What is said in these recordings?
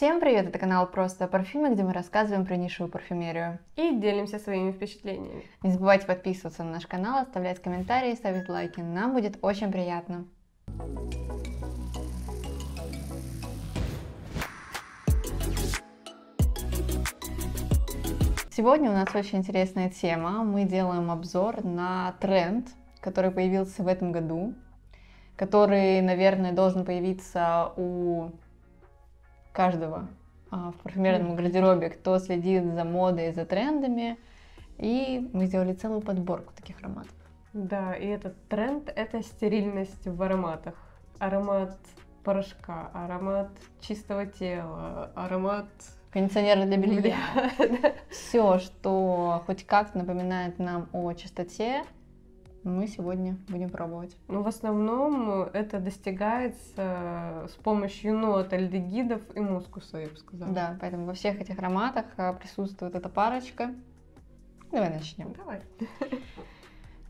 Всем привет, это канал Просто о парфюме, где мы рассказываем про нишевую парфюмерию. И делимся своими впечатлениями. Не забывайте подписываться на наш канал, оставлять комментарии, ставить лайки, нам будет очень приятно. Сегодня у нас очень интересная тема. Мы делаем обзор на тренд, который появился в этом году, который, наверное, должен появиться у каждого а, в парфюмерном гардеробе, кто следит за модой, за трендами. И мы сделали целую подборку таких ароматов. Да, и этот тренд — это стерильность в ароматах. Аромат порошка, аромат чистого тела, аромат... Кондиционера для белья. Все, что хоть как-то напоминает нам о чистоте, мы сегодня будем пробовать. Ну, в основном это достигается с помощью нот альдегидов и мускуса, я бы сказала. Да, поэтому во всех этих ароматах а, присутствует эта парочка. Давай начнем. Давай.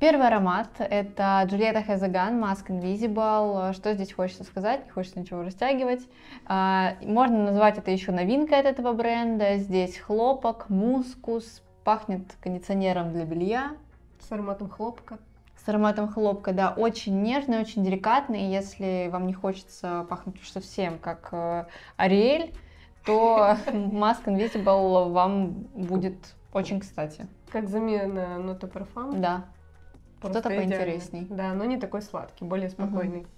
Первый аромат — это Джульетта Хезаган Mask Invisible. Что здесь хочется сказать? Не хочется ничего растягивать. А, можно назвать это еще новинкой от этого бренда. Здесь хлопок, мускус, пахнет кондиционером для белья. С ароматом хлопка. С ароматом хлопка, да, очень нежный, очень деликатный. Если вам не хочется пахнуть уж совсем как э, Ариэль, то Mask Invisible вам будет очень кстати. Как замена нота парфам. Да, что-то поинтересней. Да, но не такой сладкий, более спокойный. Угу.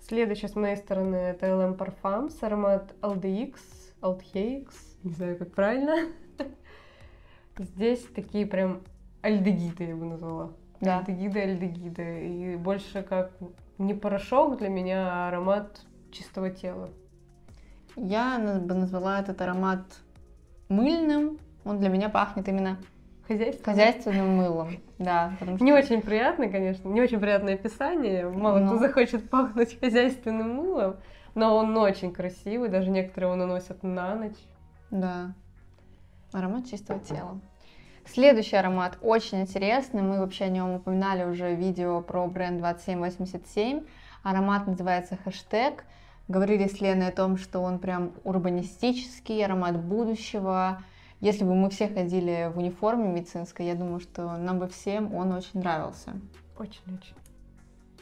Следующий с моей стороны это LM Parfum с аромат LDX, LTX, не знаю как правильно. Здесь такие прям альдегиды я бы назвала. Да. Альдегиды, альдегиды. И больше как не порошок для меня, а аромат чистого тела. Я бы назвала этот аромат мыльным. Он для меня пахнет именно Хозяйственным? Хозяйственным мылом, да. Что... Не очень приятно, конечно, не очень приятное описание. Мало но... кто захочет пахнуть хозяйственным мылом, но он очень красивый, даже некоторые его наносят на ночь. Да. Аромат чистого тела. Следующий аромат очень интересный, мы вообще о нем упоминали уже в видео про бренд 2787. Аромат называется хэштег. Говорили с Леной о том, что он прям урбанистический, аромат будущего, если бы мы все ходили в униформе медицинской, я думаю, что нам бы всем он очень нравился. Очень-очень.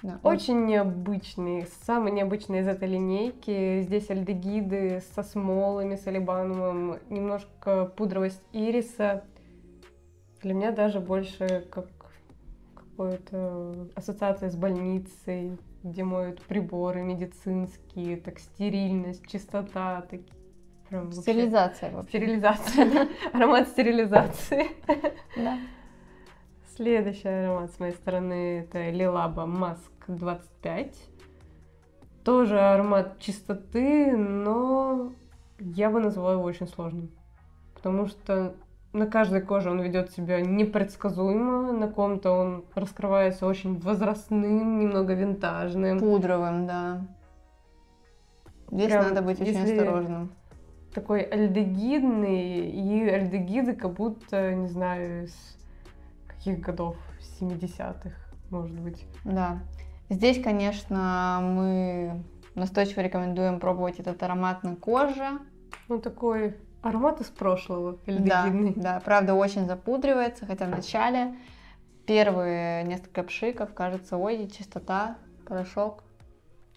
Да, очень необычный, самый необычный из этой линейки. Здесь альдегиды со смолами, с алибанумом, немножко пудровость ириса. Для меня даже больше как какая-то ассоциация с больницей, где моют приборы медицинские, так стерильность, чистота, такие Прям Стерилизация вообще. Стерилизация. Аромат стерилизации. Да. Следующий аромат с моей стороны это Лилаба Маск 25. Тоже аромат чистоты, но я бы назвала его очень сложным. Потому что на каждой коже он ведет себя непредсказуемо, на ком-то он раскрывается очень возрастным, немного винтажным. Пудровым, да. Здесь Прям, надо быть очень осторожным такой альдегидный, и альдегиды как будто, не знаю, из каких годов, 70-х, может быть. Да. Здесь, конечно, мы настойчиво рекомендуем пробовать этот аромат на коже. Он такой аромат из прошлого, альдегидный. Да, да, правда, очень запудривается, хотя в начале первые несколько пшиков кажется, ой, чистота, порошок.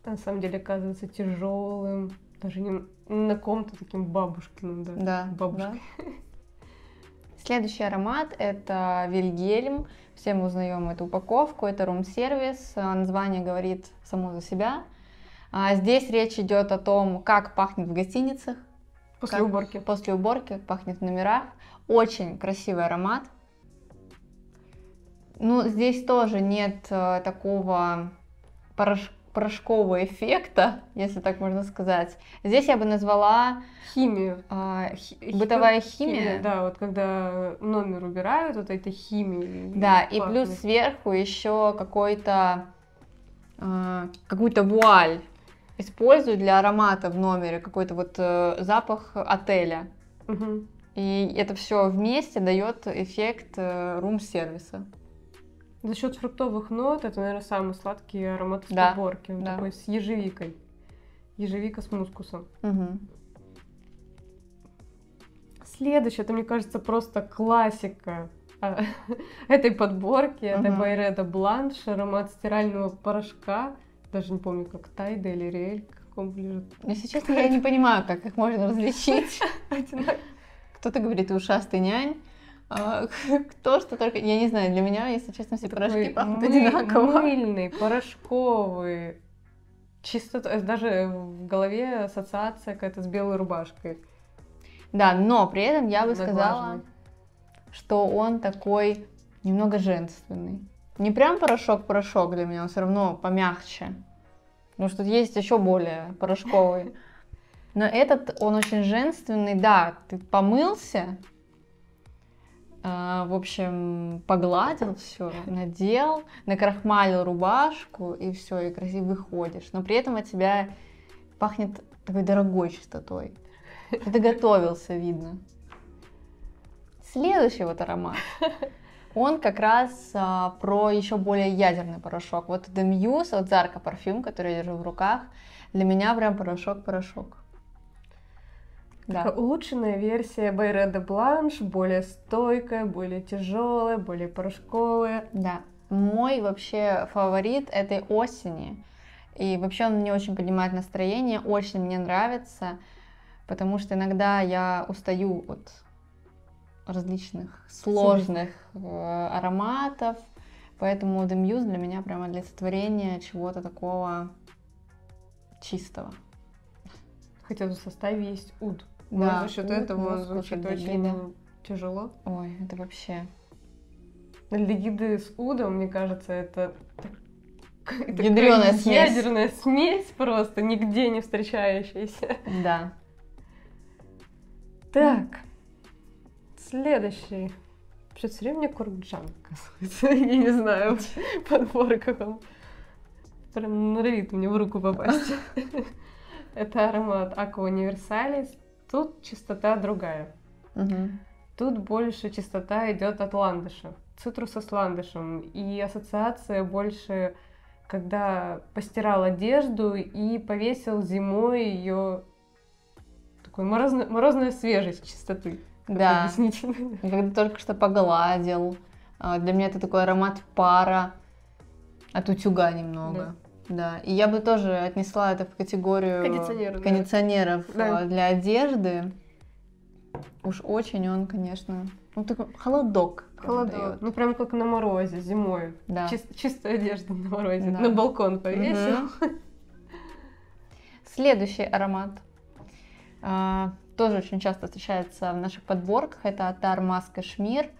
А на самом деле оказывается тяжелым, даже не на ком-то таким бабушкиным, да. Да. Бабушкой. Да. Следующий аромат это Вильгельм. Все мы узнаем эту упаковку. Это рум-сервис. Название говорит само за себя. А здесь речь идет о том, как пахнет в гостиницах. После как, уборки. После уборки, пахнет в номерах. Очень красивый аромат. Ну, здесь тоже нет э, такого порошка порошкового эффекта, если так можно сказать. Здесь я бы назвала химию. А, хи- бытовая химия. химия. Да, вот когда номер убирают, вот этой химией. Да, и плюс сверху еще какой-то а, какую-то вуаль используют для аромата в номере, какой-то вот э, запах отеля. Угу. И это все вместе дает эффект э, рум-сервиса. За счет фруктовых нот это, наверное, самый сладкий аромат в да, подборке. Он да. такой с ежевикой. Ежевика с мускусом. Угу. Следующее, это, мне кажется, просто классика а, этой подборки. Это Байреда Бланш, аромат стирального порошка. Даже не помню, как Тайда или Риэль, как он лежит. Если честно, я не понимаю, как их можно различить. Кто-то говорит ушастый нянь, а, кто что только... Я не знаю, для меня, если честно, все порошки пахнут одинаково. Мыльный, порошковый. Чисто, даже в голове ассоциация какая-то с белой рубашкой. Да, но при этом я бы сказала, что он такой немного женственный. Не прям порошок-порошок для меня, он все равно помягче. Потому что есть еще более порошковый. Но этот, он очень женственный, да, ты помылся, э, в общем, погладил все, надел, накрахмалил рубашку, и все, и красиво выходишь. Но при этом от тебя пахнет такой дорогой чистотой. Ты готовился, видно. Следующий вот аромат. Он как раз а, про еще более ядерный порошок. Вот The Muse от Zarka парфюм, который я держу в руках, для меня прям порошок-порошок. Да. улучшенная версия Байреда Бланш, более стойкая, более тяжелая, более порошковая. Да. Мой вообще фаворит этой осени. И вообще он мне очень поднимает настроение, очень мне нравится, потому что иногда я устаю от различных сложных э, ароматов, поэтому The Muse для меня прямо олицетворение чего-то такого чистого. Хотя в составе есть уд. Да, Но за счет уд, этого он звучит очень гида. тяжело. Ой, это вообще... Легиды с удом, мне кажется, это Ядреная смесь. Ядерная смесь просто, нигде не встречающаяся. Да. Так, Следующий. Вообще все время Курджан Я не знаю, подборка вам. Прям норовит мне в руку попасть. Это аромат Aqua Universalis. Тут чистота другая. Тут больше чистота идет от ландыша. Цитруса с ландышем. И ассоциация больше, когда постирал одежду и повесил зимой ее такой морозно, морозная свежесть чистоты. Да. Объяснить. Когда только что погладил. А, для меня это такой аромат пара от утюга немного. Да. да. И я бы тоже отнесла это в категорию Кондиционер, кондиционеров да. А, для одежды. Уж очень он, конечно, ну такой холодок. Холодок. Ну прям как на морозе зимой. Да. Чис- чистая одежда на морозе. Да. На балкон повесил. Угу. Следующий аромат. Тоже очень часто встречается в наших подборках, это Атар Маск Кашмир.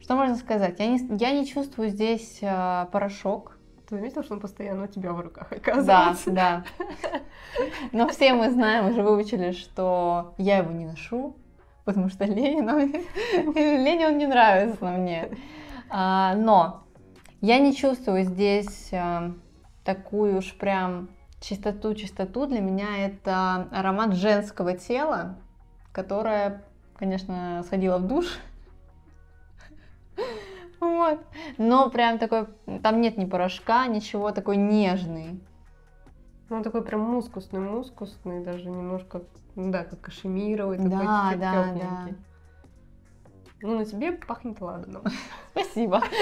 Что можно сказать? Я не, я не чувствую здесь э, порошок. Ты заметил, что он постоянно у тебя в руках оказывается? Да, да. Но все мы знаем, уже выучили, что я его не ношу, потому что Лене он не нравится мне. А, но я не чувствую здесь а, такую уж прям чистоту-чистоту. Для меня это аромат женского тела, которая, конечно, сходила в душ. Вот. Но прям такой, там нет ни порошка, ничего, такой нежный. Ну, такой прям мускусный, мускусный, даже немножко, ну да, как кашемировый, такой да, да, да. Ну, на тебе пахнет ладаном. Спасибо.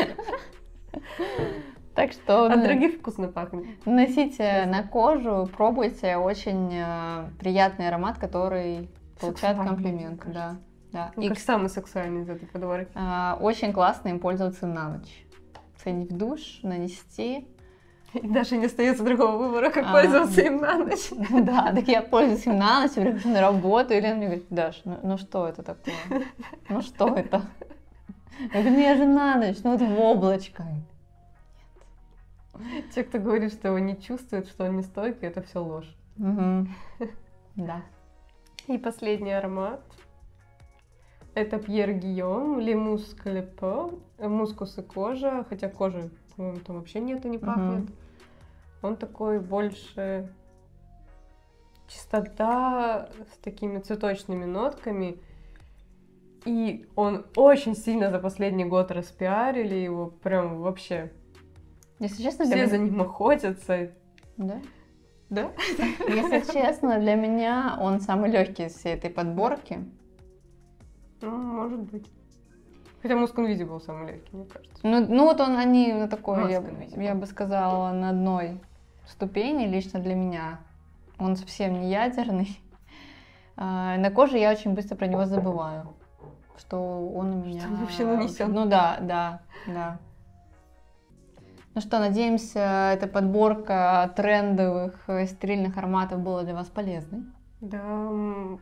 Так что... От других вкусно пахнет. Носите на кожу, пробуйте. Очень э, приятный аромат, который получает комплимент, да. да. Ну, и как самый сексуальный из этой подборки. А, очень классно им пользоваться на ночь. Сходить в душ, нанести. И даже не остается другого выбора, как а, пользоваться им на ночь. Да, так я пользуюсь им на ночь, прихожу на работу, и Лена мне говорит, Даш, ну, ну что это такое? Ну что это? Я говорю, ну я же на ночь, ну вот в облачко. Те, кто говорит, что его не чувствует, что он не стойкий, это все ложь. Угу. Да. И последний аромат. Это Пьер Гийом, Лемус Клепо, мускус и кожа, хотя кожи там вообще нету, не пахнет. Угу. Он такой больше чистота с такими цветочными нотками. И он очень сильно за последний год распиарили его, прям вообще. Если честно, все за ним охотятся. Да? Да? Если честно, для меня он самый легкий из всей этой подборки. Ну, может быть. Хотя Musk Invisible самый легкий, мне кажется. Ну, ну вот он, они на такой, я, я бы сказала, на одной ступени лично для меня. Он совсем не ядерный. А, на коже я очень быстро про него забываю, что он у меня... он вообще нанесен. Ну да, да, да. Ну что, надеемся, эта подборка трендовых э, стерильных ароматов была для вас полезной. Да,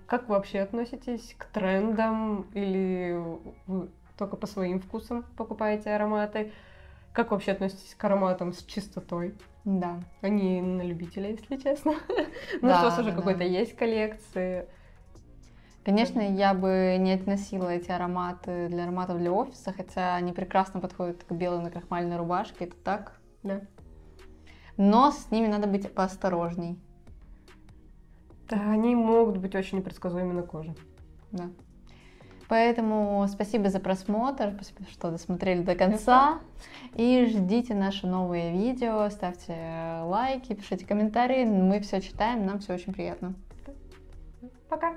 как вы вообще относитесь к трендам или вы только по своим вкусам покупаете ароматы? Как вообще относитесь к ароматам с чистотой? Да. Они на любителя, если честно. Ну, Да, что у вас уже да, какой-то да. есть коллекции. Конечно, я бы не относила эти ароматы для ароматов для офиса, хотя они прекрасно подходят к белой накрахмальной рубашке, это так. Да. Но с ними надо быть поосторожней. Да, они могут быть очень непредсказуемы на коже. Да. Поэтому спасибо за просмотр, спасибо, что досмотрели до конца. И ждите наши новые видео, ставьте лайки, пишите комментарии. Мы все читаем, нам все очень приятно. Пока!